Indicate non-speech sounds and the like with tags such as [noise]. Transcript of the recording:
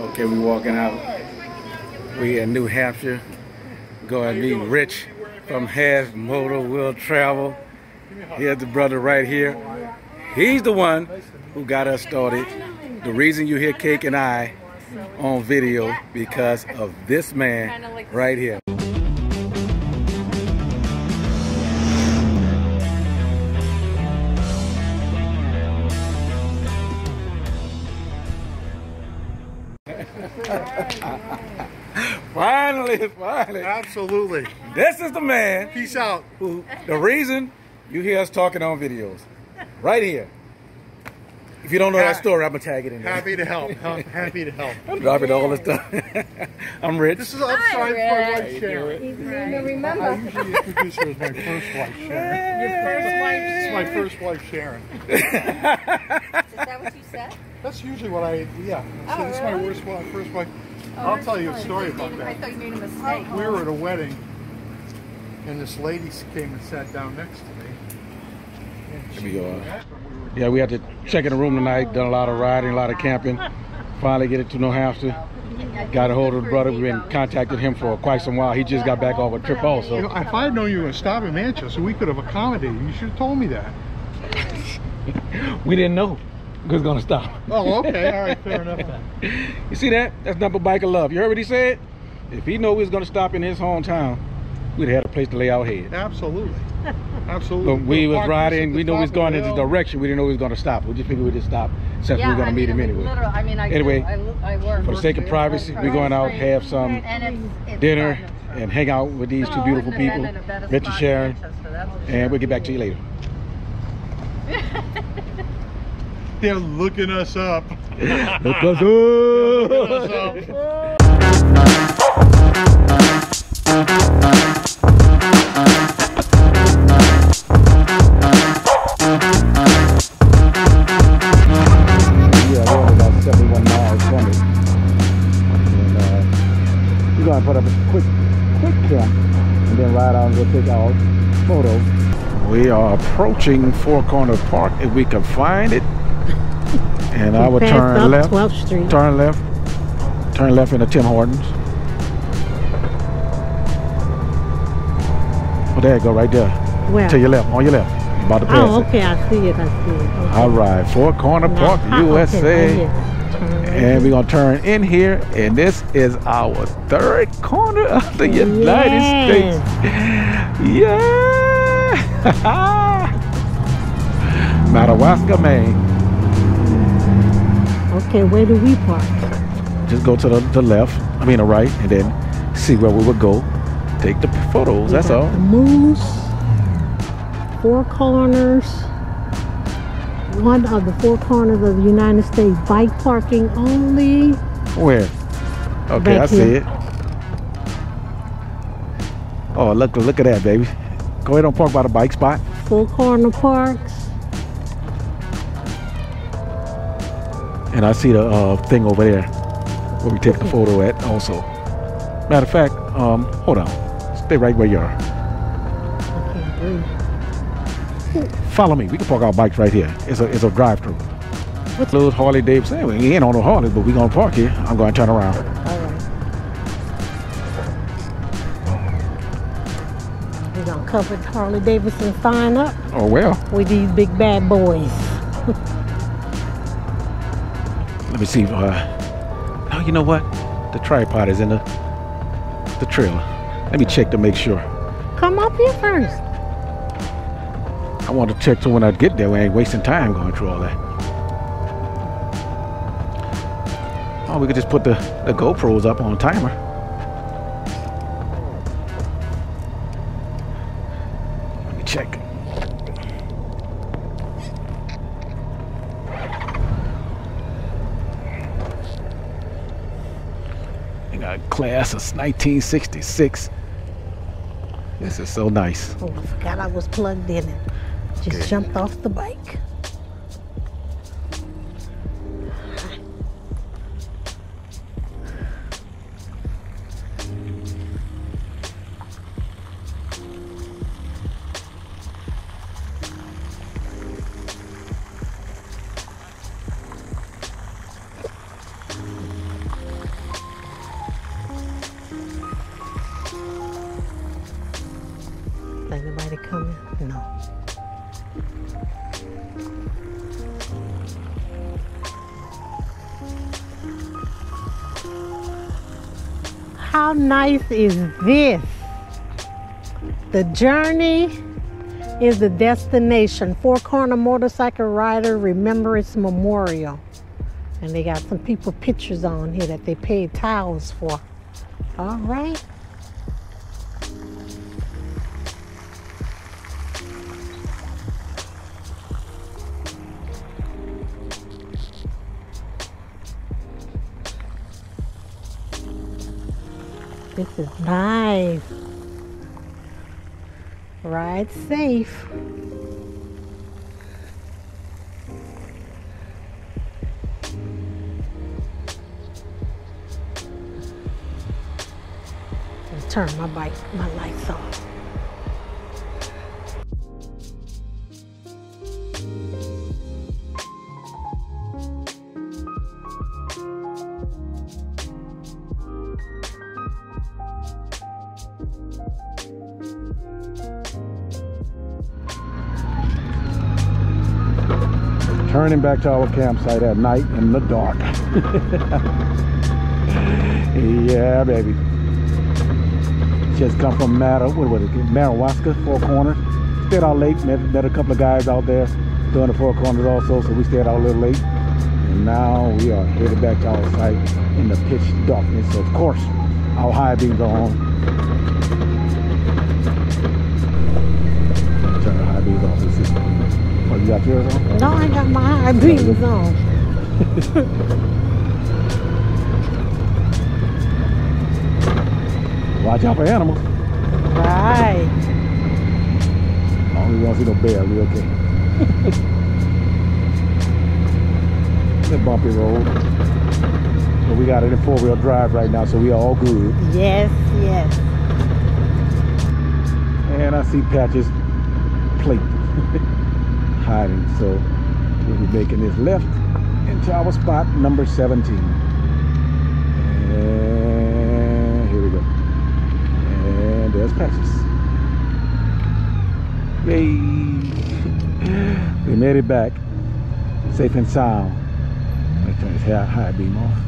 Okay, we walking out. We in New Hampshire. Going to meet Rich from Have Moto Will Travel. Here's the brother right here. He's the one who got us started. The reason you hear Cake and I on video because of this man right here. [laughs] finally, finally. Absolutely. This is the man Peace out. who, the reason you hear us talking on videos. Right here. If you don't know that story, I'm going to tag it in there. Happy to help. Happy to help. [laughs] I'm dropping all this [laughs] stuff. I'm Rich. This is I'm sorry for my wife Sharon. Easy to I remember. usually introduce her as my first wife Sharon. Your first wife. This is my first wife Sharon. Is that what you said? That's usually what I yeah. So Oh, this is my worst wife, first wife. I'll tell you a story about I that. thought you made a mistake. We were at a wedding, and this lady came and sat down next to me. And Let me she- go, uh, Yeah, we had to check in the room tonight. Done a lot of riding, a lot of camping. Finally get it to New Hampshire. Got a hold of the brother. We've been contacting him for quite some while. He just got back off a trip You know, also. if I had known you were going to stop in Manchester, we could have accommodated. You should have told me that. [laughs] We didn't know he was gonna stop. Oh, okay. All right. Fair enough. [laughs] You see that? That's number bike of love. You heard what he said? If he knew we was gonna stop in his hometown, we'd have had a place to lay our head. Absolutely. [laughs] Absolutely. But we We'll was riding, we the knew we was going in this direction. We didn't know he was gonna stop. We just figured we'd just stop since we were gonna meet him anyway. Literally, I mean, I Anyway. I, I work. For the sake of privacy, we're going out, have some and it's, it's dinner, fun. and hang out with these two beautiful people, in a better Rich and Sharon, Manchester, that's for and we'll get back to you later. [laughs] They're looking us up. [laughs] Look us up. Yeah, we're about 71 miles from it. Uh, we're gonna put up a quick, quick camp and then ride out and go take our photos. We are approaching Four Corner Park if we can find it. And I will Passed turn left, 12th Street. turn left, turn left into Tim Hortons. Oh, there you go, right there. Where? To your left, on your left. You're about to pass Oh, it. okay, I see it, I see it. Okay. All right, Four Corner Park, Now, ah, USA. Okay, right here. Turn right And we're gonna turn in here, and this is our third corner of the United States. Yeah! [laughs] Madawaska, Maine. Okay, where do we park? Just go to the, the left, I mean the right, and then see where we would go. Take the photos, that's We got all. The Moose, Four Corners, one of the four corners of the United States. Bike parking only. Where? Okay, Back I see here. it. Oh, look, look at that, baby. Go ahead and park by the bike spot. Four corner parks. And I see the uh, thing over there where we take the photo at also. Matter of fact, um, hold on. Stay right where you are. I can't breathe. Follow me. We can park our bikes right here. It's a it's a drive through. What's little Harley Davidson? Anyway, we ain't on no Harley, but we gonna park here. I'm gonna turn around. All right. We're gonna cover Harley Davidson sign up Oh well. with these big bad boys. [laughs] Let me see. if, Uh, oh, you know what? The tripod is in the the trailer. Let me check to make sure. Come up here first. I want to check so when I get there, we ain't wasting time going through all that. Oh, we could just put the, the GoPros up on timer. A class of 1966. This is so nice. Oh, I forgot I was plugged in it. Just Okay. jumped off the bike. How nice is this? The journey is the destination. Four Corner Motorcycle Rider Remembrance Memorial. And they got some people pictures on here that they paid towels for. All right. This is nice. Ride safe. Turn my bike, my lights off. Turning back to our campsite at night in the dark. [laughs] yeah, baby. Just come from Mata, what was it, Madawaska, Four Corners. Stayed out late, met, met a couple of guys out there doing the Four Corners also, so we stayed out a little late. And now we are headed back to our site in the pitch darkness. So of course, our high beams are on. You got yours on? No, I got my high beams on. [laughs] Watch out for animals. Right. As long as you don't see no bear, we okay. [laughs] it's a bumpy road. But we got it in four-wheel drive right now, so we are all good. Yes, yes. And I see Patches plate [laughs] hiding, so we'll be making this left into our spot number 17. And here we go. And there's Patches. Yay! [laughs] we made it back, safe and sound. Let me turn this high beam off.